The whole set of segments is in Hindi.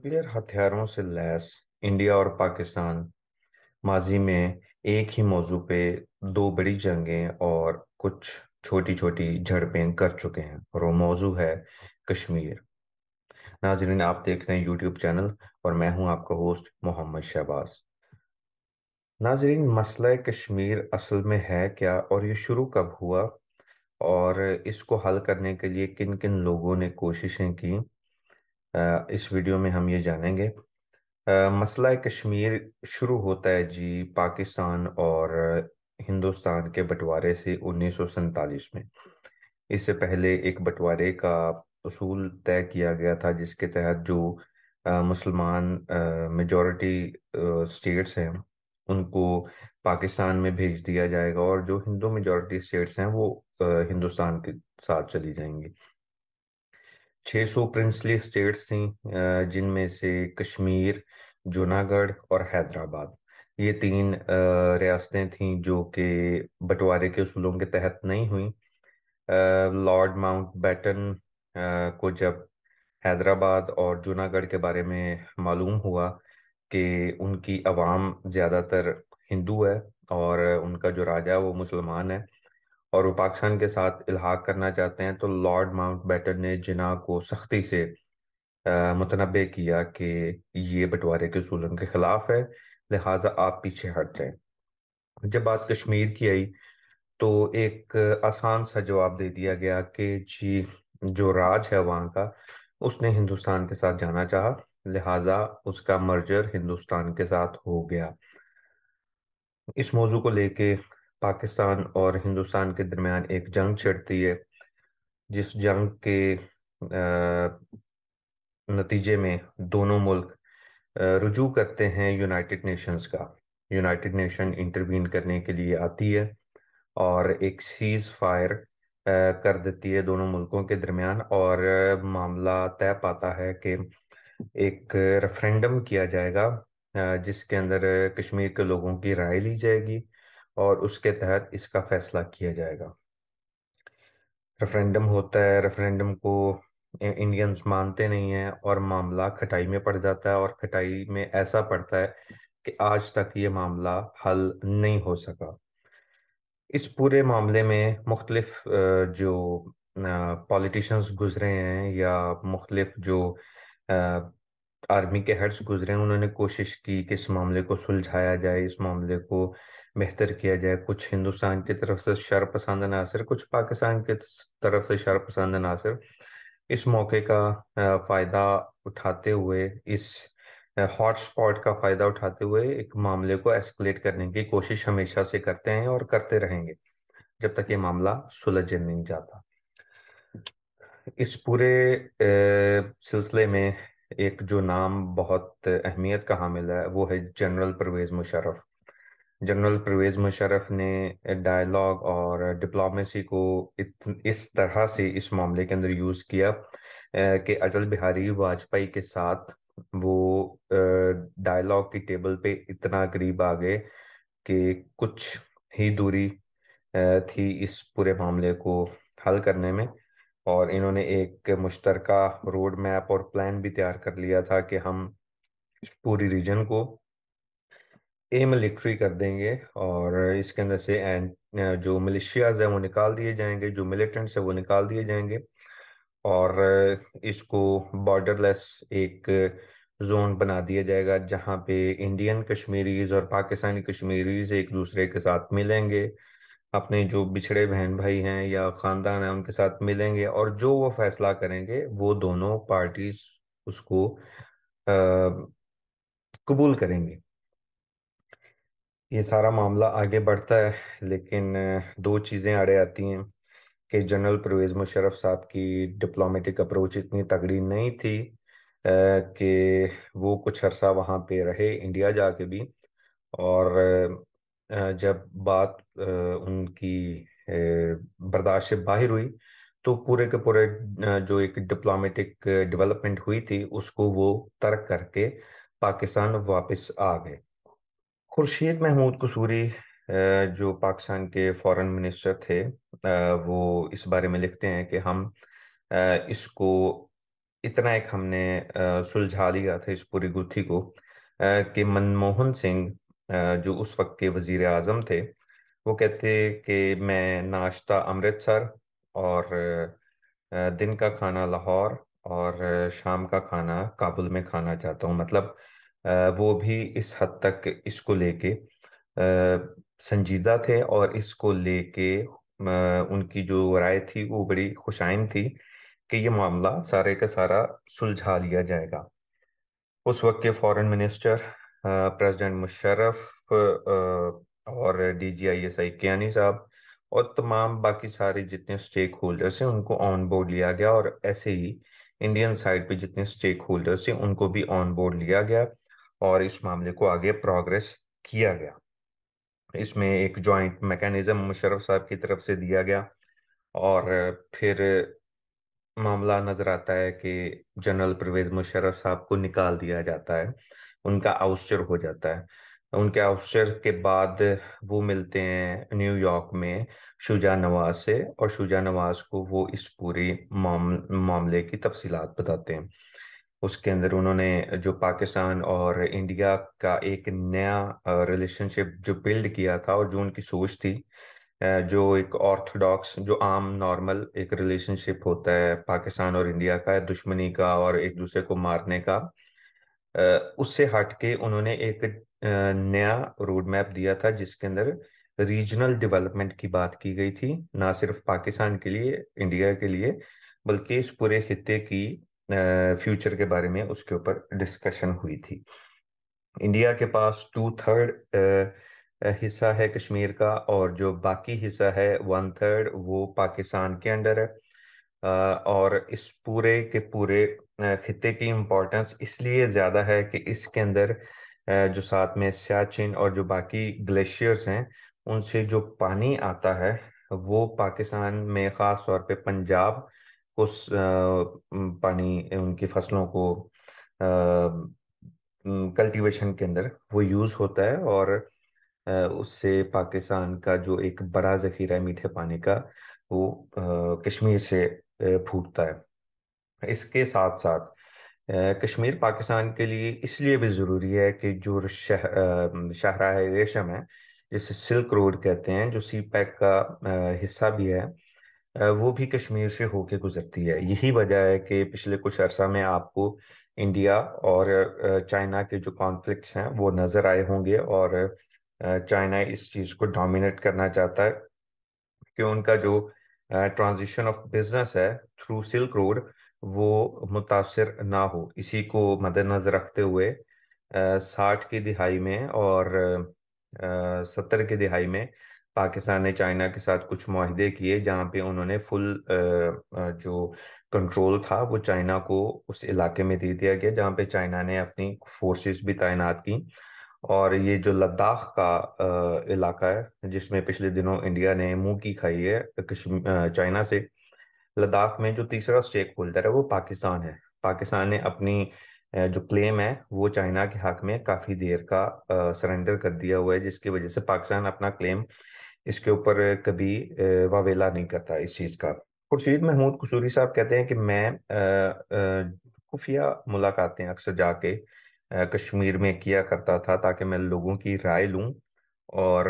न्यूक्लियर हथियारों से लैस इंडिया और पाकिस्तान माजी में एक ही मौजू पे दो बड़ी जंगें और कुछ छोटी छोटी झड़पें कर चुके हैं और वो मौजू है कश्मीर। नाजरीन, आप देख रहे हैं यूट्यूब चैनल और मैं हूँ आपका होस्ट मोहम्मद शहबाज। नाजरीन, मसला कश्मीर असल में है क्या और ये शुरू कब हुआ और इसको हल करने के लिए किन किन लोगों ने कोशिशें की? इस वीडियो में हम ये जानेंगे। मसला कश्मीर शुरू होता है जी पाकिस्तान और हिंदुस्तान के बंटवारे से उन्नीस में। इससे पहले एक बंटवारे का उसूल तय किया गया था जिसके तहत जो मुसलमान मेजॉरिटी स्टेट्स हैं, उनको पाकिस्तान में भेज दिया जाएगा और जो हिंदू मेजॉरिटी स्टेट्स हैं वो हिंदुस्तान के साथ चली जाएँगी। 600 प्रिंसली स्टेट्स थी जिनमें से कश्मीर, जूनागढ़ और हैदराबाद। ये तीन रियासतें थीं जो कि बंटवारे के उसूलों के तहत नहीं हुई। लॉर्ड माउंट बैटन को जब हैदराबाद और जूनागढ़ के बारे में मालूम हुआ कि उनकी आवाम ज़्यादातर हिंदू है और उनका जो राजा है वो मुसलमान है और वो पाकिस्तान के साथ इल्हाक करना चाहते हैं तो लॉर्ड माउंट बैटन ने जिना को सख्ती से मुतनबे किया कि ये बंटवारे के उसूलों के खिलाफ है, लिहाजा आप पीछे हट जाए। जब बात कश्मीर की आई तो एक आसान सा जवाब दे दिया गया कि जी, जो राज है वहाँ का, उसने हिंदुस्तान के साथ जाना चाहा, लिहाजा उसका मर्जर हिंदुस्तान के साथ हो गया। इस मौजू को लेके पाकिस्तान और हिंदुस्तान के दरमियान एक जंग छिड़ती है, जिस जंग के नतीजे में दोनों मुल्क रुजू करते हैं यूनाइटेड नेशंस का। यूनाइटेड नेशन इंटरवीन करने के लिए आती है और एक सीज फायर कर देती है दोनों मुल्कों के दरमियान और मामला तय पाता है कि एक रेफरेंडम किया जाएगा जिसके अंदर कश्मीर के लोगों की राय ली जाएगी। और उसके तहत इसका फैसला किया जाएगा। रेफरेंडम होता है रेफरेंडम को इंडियंस मानते नहीं हैं और मामला खटाई में पड़ जाता है और खटाई में ऐसा पड़ता है कि आज तक ये मामला हल नहीं हो सका। इस पूरे मामले में मुख्तलिफ़ जो पॉलिटिशियंस गुजरे हैं या मुख्तलिफ़ जो आर्मी के हेड्स गुजरे हैं, उन्होंने कोशिश की कि इस मामले को सुलझाया जाए, इस मामले को बेहतर किया जाए। कुछ हिंदुस्तान की तरफ़ से शर पसंद नासिर कुछ पाकिस्तान की तरफ़ से शर पसंद नासिर इस मौके का फ़ायदा उठाते हुए, इस हॉट स्पॉट का फ़ायदा उठाते हुए एक मामले को एस्केलेट करने की कोशिश हमेशा से करते हैं और करते रहेंगे, जब तक ये मामला सुलझ नहीं जाता। इस पूरे सिलसिले में एक जो नाम बहुत अहमियत का हामिल है, वो है जनरल परवेज़ मुशर्रफ। जनरल परवेज मुशर्रफ ने डायलॉग और डिप्लोमेसी को इस तरह से इस मामले के अंदर यूज़ किया कि अटल बिहारी वाजपेयी के साथ वो डायलॉग की टेबल पे इतना करीब आ गए कि कुछ ही दूरी थी इस पूरे मामले को हल करने में और इन्होंने एक मुश्तरका रोड मैप और प्लान भी तैयार कर लिया था कि हम पूरी रीजन को ए मिलिट्री कर देंगे और इसके अंदर से जो मिलिशियाज हैं वो निकाल दिए जाएँगे, जो मिलिटेंट्स हैं वो निकाल दिए जाएँगे। और इसको बॉर्डरलेस एक जोन बना दिया जाएगा, जहाँ पे इंडियन कश्मीरीज और पाकिस्तानी कश्मीरीज एक दूसरे के साथ मिलेंगे, अपने जो बिछड़े बहन भाई हैं या ख़ानदान हैं उनके साथ मिलेंगे, और जो वो फैसला करेंगे, वो दोनों पार्टीज़ उसको कबूल करेंगे। ये सारा मामला आगे बढ़ता है, लेकिन दो चीज़ें आड़े आती हैं कि जनरल परवेज़ मुशर्रफ साहब की डिप्लोमेटिक अप्रोच इतनी तगड़ी नहीं थी कि वो कुछ अरसा वहाँ पे रहे इंडिया जाके भी और जब बात उनकी बर्दाश्त से बाहर हुई तो पूरे के पूरे जो एक डिप्लोमेटिक डेवलपमेंट हुई थी उसको वो तर्क करके पाकिस्तान वापस आ गए। खुर्शीद महमूद कसूरी जो पाकिस्तान के फॉरेन मिनिस्टर थे वो इस बारे में लिखते हैं कि हम इसको इतना एक हमने सुलझा लिया था इस पूरी गुत्थी को कि मनमोहन सिंह जो उस वक्त के वज़ीर आज़म थे, वो कहते कि मैं नाश्ता अमृतसर और दिन का खाना लाहौर और शाम का खाना काबुल में खाना चाहता हूँ। मतलब वो भी इस हद तक इसको लेके संजीदा थे और इसको लेके उनकी जो राय थी वो बड़ी खुशाइन थी कि ये मामला सारे का सारा सुलझा लिया जाएगा। उस वक्त के फॉरेन मिनिस्टर प्रेसिडेंट मुशर्रफ और डीजीआईएसआई कियानी साहब और तमाम बाकी सारे जितने स्टेक होल्डर्स हैं उनको ऑन बोर्ड लिया गया और ऐसे ही इंडियन साइड पे जितने स्टेक होल्डर्स हैं उनको भी ऑन बोर्ड लिया गया। और इस मामले को आगे प्रोग्रेस किया गया। इसमें एक जॉइंट मैकेनिज्म मुशरफ साहब की तरफ़ से दिया गया और फिर मामला नज़र आता है कि जनरल परवेज मुशरफ साहब को निकाल दिया जाता है उनका आउस्चर हो जाता है। उनके आउस्चर के बाद वो मिलते हैं न्यूयॉर्क में शुजा नवाज़ से और शुजा नवाज़ को वो इस पूरी माम, मामले की तफसीलात बताते हैं। उसके अंदर उन्होंने जो पाकिस्तान और इंडिया का एक नया रिलेशनशिप जो बिल्ड किया था और जो उनकी सोच थी जो एक ऑर्थोडॉक्स जो आम नॉर्मल एक रिलेशनशिप होता है पाकिस्तान और इंडिया का, दुश्मनी का और एक दूसरे को मारने का उससे हटके उन्होंने एक नया रोड मैप दिया था जिसके अंदर रीजनल डेवलपमेंट की बात की गई थी, ना सिर्फ़ पाकिस्तान के लिए, इंडिया के लिए, बल्कि इस पूरे खित्ते की फ्यूचर के बारे में उसके ऊपर डिस्कशन हुई थी। इंडिया के पास टू थर्ड हिस्सा है कश्मीर का और जो बाकी हिस्सा है वन थर्ड वो पाकिस्तान के अंडर है। और इस पूरे के पूरे खित्ते की इम्पोर्टेंस इसलिए ज़्यादा है कि इसके अंदर जो साथ में सियाचिन और जो बाकी ग्लेशियर्स हैं, उनसे जो पानी आता है, वो पाकिस्तान में ख़ास तौर पे पंजाब को स- अ, पानी उनकी फ़सलों को कल्टीवेशन के अंदर वो यूज़ होता है और उससे पाकिस्तान का जो एक बड़ा जखीरा है मीठे पानी का वो कश्मीर से फूटता है। इसके साथ साथ कश्मीर पाकिस्तान के लिए इसलिए भी ज़रूरी है कि जो शह, शाहराह रेशम है जिसे सिल्क रोड कहते हैं जो सी पैक का हिस्सा भी है वो भी कश्मीर से होके गुजरती है। यही वजह है कि पिछले कुछ अरसा में आपको इंडिया और चाइना के जो कॉन्फ्लिक्ट्स हैं, वो नज़र आए होंगे और चाइना इस चीज़ को डोमिनेट करना चाहता है कि उनका जो ट्रांजिशन ऑफ़ बिज़नेस है थ्रू सिल्क रोड वो मुतासर ना हो। इसी को मद्देनजर रखते हुए साठ की दिहाई में और सत्तर की दिहाई में पाकिस्तान ने चाइना के साथ कुछ माहदे किए जहाँ पे उन्होंने फुल जो कंट्रोल था वो चाइना को उस इलाके में दे दिया गया जहाँ पे चाइना ने अपनी फोर्सेस भी तैनात की। और ये जो लद्दाख का इलाका है जिसमें पिछले दिनों इंडिया ने मुँह की खाई है चाइना से, लद्दाख में जो तीसरा स्टेक होल्डर है वो पाकिस्तान है। पाकिस्तान ने अपनी जो क्लेम है, वो चाइना के हक में काफ़ी देर का सरेंडर कर दिया हुआ है, जिसकी वजह से पाकिस्तान अपना क्लेम इसके ऊपर कभी वावेला नहीं करता इस चीज़ का। खुर्शीद महमूद कसूरी साहब कहते हैं कि मैं खुफिया मुलाकातें अक्सर जाके कश्मीर में किया करता था ताकि मैं लोगों की राय लूँ और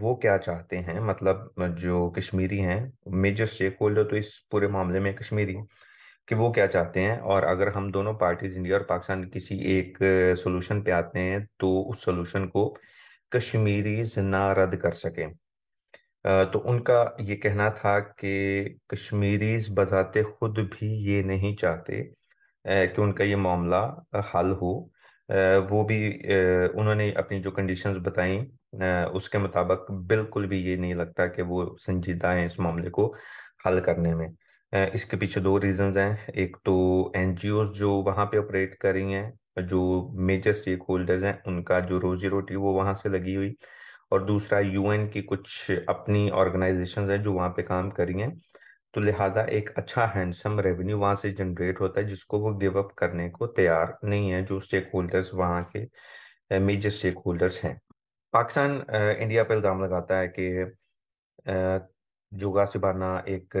वो क्या चाहते हैं मतलब जो कश्मीरी हैं, मेजर स्टेक होल्डर तो इस पूरे मामले में कश्मीरी कि वो क्या चाहते हैं? और अगर हम दोनों पार्टीज़, इंडिया और पाकिस्तान, किसी एक सोल्यूशन पे आते हैं तो उस सोल्यूशन को कश्मीरीज ना रद्द कर सकें। तो उनका ये कहना था कि कश्मीरीज बजाते खुद भी ये नहीं चाहते कि उनका ये मामला हल हो। वो भी उन्होंने अपनी जो कंडीशंस बताई उसके मुताबिक बिल्कुल भी ये नहीं लगता कि वो संजीदा हैं इस मामले को हल करने में। इसके पीछे दो रीजंस हैं। एक तो एनजीओज जो वहाँ पे ऑपरेट कर रही हैं, जो मेजर स्टेक होल्डर्स हैं, उनका जो रोजी रोटी वो वहाँ से लगी हुई। और दूसरा यूएन की कुछ अपनी ऑर्गेनाइजेशन हैं जो वहाँ पे काम कर रही हैं। तो लिहाजा एक अच्छा हैंडसम रेवेन्यू वहाँ से जनरेट होता है, जिसको वो गिव अप करने को तैयार नहीं है, जो स्टेक होल्डर्स वहाँ के मेजर स्टेक होल्डर्स हैं। पाकिस्तान इंडिया पर इल्ज़ाम लगाता है कि जुगा सिबाना एक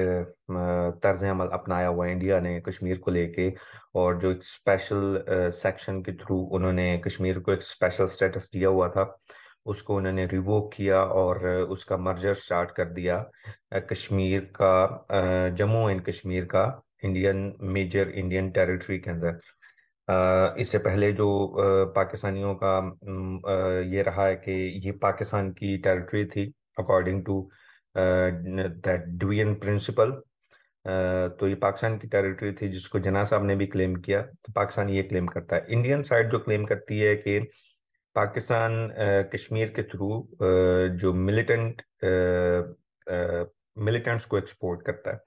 तर्ज अमल अपनाया हुआ इंडिया ने कश्मीर को लेके और जो एक स्पेशल सेक्शन के थ्रू उन्होंने कश्मीर को एक स्पेशल स्टेटस दिया हुआ था, उसको उन्होंने रिवोक किया और उसका मर्जर स्टार्ट कर दिया। कश्मीर का जम्मू एंड कश्मीर का इंडियन मेजर इंडियन टेरिटरी के अंदर। इससे पहले जो पाकिस्तानियों का ये रहा है कि ये पाकिस्तान की टेरिटरी थी according to that division principle तो ये पाकिस्तान की टेरिटरी थी जिसको जना साहब ने भी क्लेम किया तो पाकिस्तान ये क्लेम करता है। इंडियन साइड जो क्लेम करती है कि पाकिस्तान कश्मीर के थ्रू जो मिलिटेंट मिलिटेंट्स को एक्सपोर्ट करता है।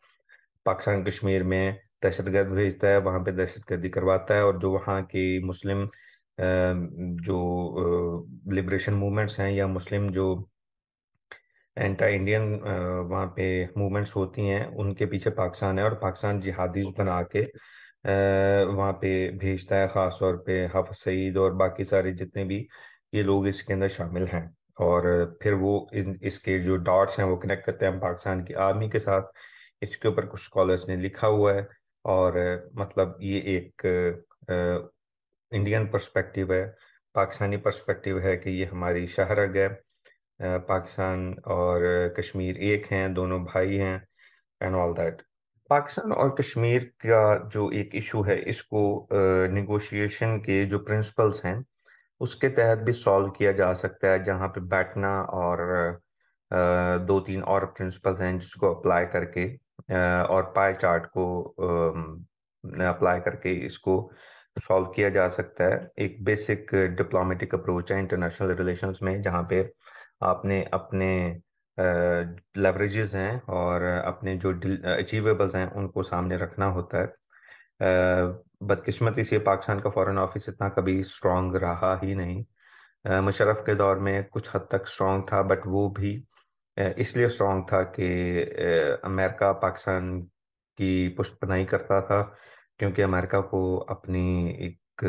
पाकिस्तान, कश्मीर में दहशतगर्द भेजता है, वहाँ पे दहशतगर्दी करवाता है और जो वहाँ की मुस्लिम जो लिबरेशन मूवमेंट्स हैं या मुस्लिम जो एंटा इंडियन वहाँ पे मूवमेंट्स होती हैं उनके पीछे पाकिस्तान है और पाकिस्तान जिहादीज बना के वहाँ पे भेजता है ख़ास तौर पे हफ सईद और बाकी सारे जितने भी ये लोग इसके अंदर शामिल हैं। और फिर वो इन इसके जो डॉट्स हैं वो कनेक्ट करते हैं पाकिस्तान की आर्मी के साथ। इसके ऊपर कुछ स्कॉलर्स ने लिखा हुआ है और मतलब ये एक इंडियन पर्सपेक्टिव है पाकिस्तानी पर्सपेक्टिव है कि ये हमारी शहरग है। पाकिस्तान और कश्मीर एक हैं, दोनों भाई हैं एंड ऑल दैट पाकिस्तान और कश्मीर का जो एक इशू है, इसको निगोशिएशन के जो प्रिंसिपल्स हैं, उसके तहत भी सॉल्व किया जा सकता है, जहाँ पे बैठना और दो तीन और प्रिंसिपल्स हैं जिसको अप्लाई करके और पाए चार्ट को अप्लाई करके इसको सॉल्व किया जा सकता है। एक बेसिक डिप्लोमेटिक अप्रोच है इंटरनेशनल रिलेशंस में, जहाँ पे आपने अपने लेवरेजेस हैं और अपने जो अचीवेबल्स हैं उनको सामने रखना होता है। बदकिस्मती से पाकिस्तान का फॉरेन ऑफ़िस इतना कभी स्ट्रांग रहा ही नहीं। मुशरफ के दौर में कुछ हद तक स्ट्रांग था बट वो भी इसलिए स्ट्रांग था कि अमेरिका पाकिस्तान की पुष्टपनाही करता था, क्योंकि अमेरिका को अपनी एक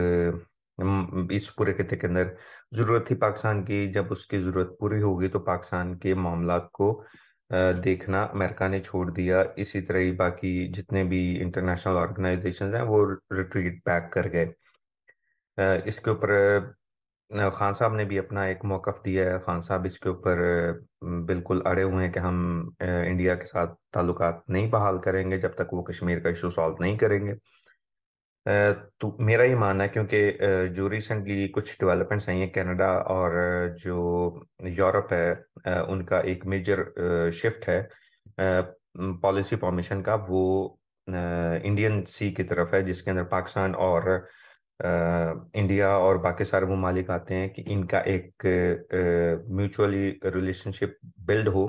इस पूरे खत्े के अंदर ज़रूरत थी पाकिस्तान की, जब उसकी ज़रूरत पूरी होगी तो पाकिस्तान के मामला को देखना अमेरिका ने छोड़ दिया। इसी तरह ही बाकी जितने भी इंटरनेशनल ऑर्गेनाइजेशन हैं वो रिट्रीट बैक कर गए। इसके ऊपर खान साहब ने भी अपना एक मौकफ दिया है। खान साहब इसके ऊपर बिल्कुल अड़े हुए हैं कि हम इंडिया के साथ ताल्लुकात नहीं बहाल करेंगे जब तक वो कश्मीर का इशू सॉल्व नहीं करेंगे। तो मेरा ही मानना है क्योंकि जो रिसेंटली कुछ डेवलपमेंट्स आई हैं कनाडा और जो यूरोप है उनका एक मेजर शिफ्ट है पॉलिसी फॉर्मेशन का, वो इंडियन सी की तरफ़ है, जिसके अंदर पाकिस्तान और इंडिया और बाकी सारे ममालिक आते हैं कि इनका एक म्यूचुअली रिलेशनशिप बिल्ड हो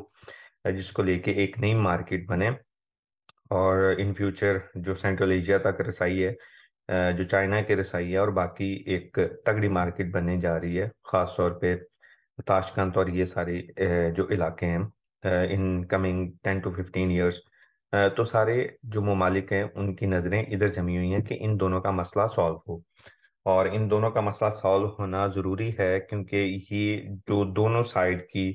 जिसको लेके एक नई मार्केट बने और इन फ्यूचर जो सेंट्रल एशिया तक रसाई है जो चाइना के रसाई है और बाकी एक तगड़ी मार्केट बनने जा रही है ख़ास तौर पे ताशकंद और ये सारे जो इलाके हैं in coming ten to fifteen years तो सारे जो ममालिक हैं, उनकी नज़रें इधर जमी हुई हैं कि इन दोनों का मसला सॉल्व हो। और इन दोनों का मसला सॉल्व होना ज़रूरी है क्योंकि ये जो दोनों साइड की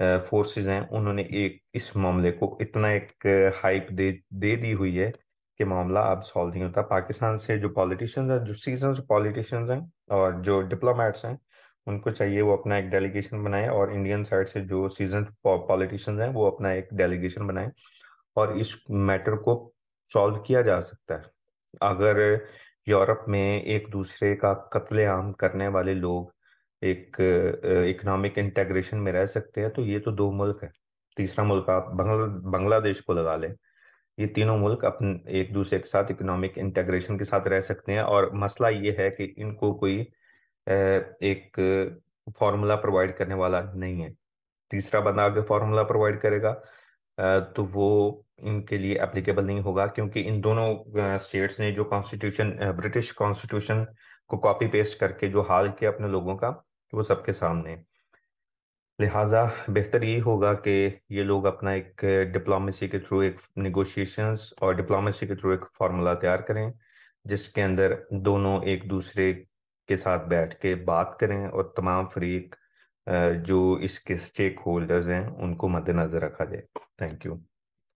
फोर्सेस हैं, उन्होंने एक इस मामले को इतना एक हाइप दे दे दी हुई है कि मामला अब सॉल्व नहीं होता। पाकिस्तान से जो पॉलिटिशियंस हैं, जो सीज़न पॉलिटिशियंस हैं और जो डिप्लोमेट्स हैं, उनको चाहिए वो अपना एक डेलीगेशन बनाए और इंडियन साइड से जो सीज़न पॉलिटिशियंस हैं, वो अपना एक डेलीगेशन बनाए और इस मैटर को सॉल्व किया जा सकता है। अगर यूरोप में एक दूसरे का कत्लेआम करने वाले लोग एक इकोनॉमिक इंटेग्रेशन में रह सकते हैं तो ये तो दो मुल्क है। तीसरा मुल्क आप बांग्लादेश को लगा लें। ये तीनों मुल्क अपने एक दूसरे के साथ इकोनॉमिक इंटेग्रेशन के साथ रह सकते हैं और मसला ये है कि इनको कोई एक फॉर्मूला प्रोवाइड करने वाला नहीं है। तीसरा बंदा अगर फार्मूला प्रोवाइड करेगा तो वो इनके लिए एप्लीकेबल नहीं होगा क्योंकि इन दोनों स्टेट्स ने जो कॉन्स्टिट्यूशन ब्रिटिश कॉन्स्टिट्यूशन को कॉपी पेस्ट करके जो हाल किया अपने लोगों का, वो सबके सामने लिहाजा बेहतर ये होगा कि ये लोग अपना एक डिप्लोमेसी के थ्रू एक निगोशिएशंस और डिप्लोमेसी के थ्रू एक फार्मूला तैयार करें, जिसके अंदर दोनों एक दूसरे के साथ बैठ के बात करें और तमाम फरीक जो इसके स्टेक होल्डर्स हैं, उनको मद्देनजर रखा जाए। Thank you